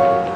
you.